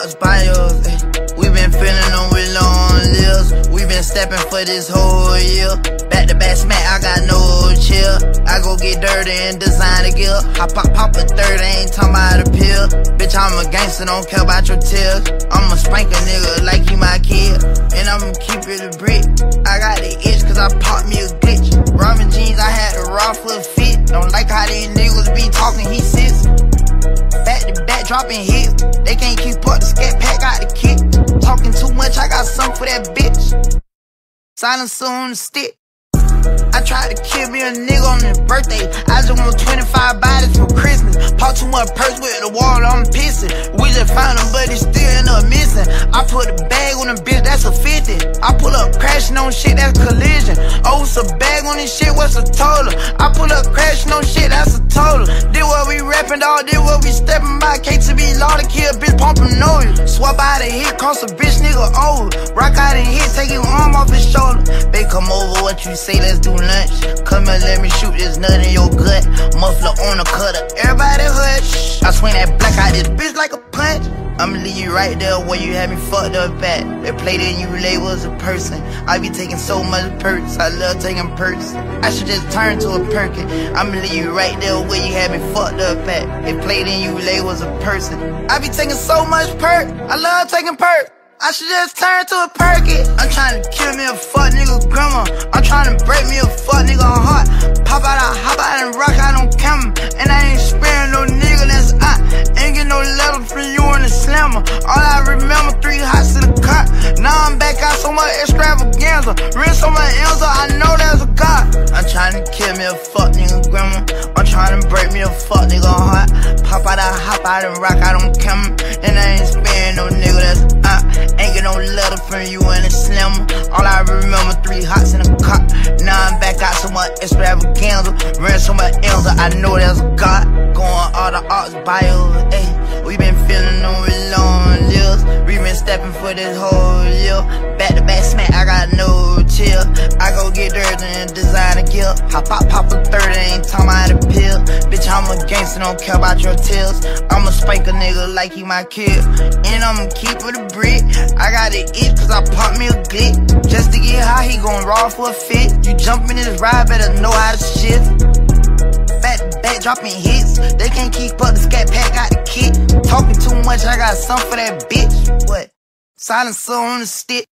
thoughts by us. Ay. Eh. We been feeling them with long lives. We been stepping for this whole year. Back to back smack, I got no chill. I go get dirty and design a gear. I pop pop a third, I ain't talking about a pill. Bitch, I'm a gangster, don't care about your tears. I'ma spank a nigga like he my kid. And I'ma keep it a brick. I got the itch cause I popped me a glitch. Robin jeans, I had to raw for fit. Don't like how these niggas be talking, he sits. Back to back dropping hit they can't keep up the scat pack, got the kick. Talking too much, I got something for that bitch. Silence on the stick. I tried to kill me a nigga on his birthday. I just want 25 bodies for Christmas. Pop too much purse with the water, I'm pissing. We just found him, but he I put a bag on the bitch, that's a 50. I pull up crashing on shit, that's collision. Oh, it's a bag on this shit, what's a total? I pull up crashing on shit, that's a total. Did what we rapping, dog, did what we stepping by. K to be law to kill, bitch pumping noise. Swap out a hit, cost a bitch nigga old. Rock out and hit, take your arm off his shoulder. They come over, what you say, let's do lunch. Come and let me shoot this nut in your gut. Muffler on the cutter, everybody hush. I swing that black out this bitch like a punch. I'ma leave you right there where you had me fucked up at. They played in you label as a person. I be taking so much perks, I love taking perks. I should just turn to a perkin. I'ma leave you right there where you had me fucked up at. They played in you label as a person. I be taking so much perk, I love taking perks. I should just turn to a perky. I'm trying to kill me a fuck nigga grandma. I'm trying to break me a fuck nigga heart. In the slammer. All I remember, three hots in the car. Now I'm back out so much extravaganza. Real so much answer, I know there's a God. I'm trying to kill me a fuck nigga grandma. I'm trying to break me a fuck nigga heart. Pop out, I hop out and rock out on camera. And I ain't sparing no nigga that's out. Ain't get no letter from you in a slim. All I remember, three hots in a car. Now I'm back out so much extravaganza. Ran so much answer, I know there's a God. Going all the arts bio, ayy. For this whole year. Back to back smack, I got no chill. I go get dirty and design a. Hop, pop, pop a 30, ain't talking about a pill. Bitch, I'm a gangster, don't care about your tears. I'ma a nigga like he my kid. And I'ma keep it a brick. I got it itch cause I pop me a glick. Just to get high, he gon' raw for a fit. You jump in this ride, better know how to shift. Back, dropping hits. They can't keep up, the scat pack got the kit. Talking too much, I got some for that bitch. What? Silencer on the stick.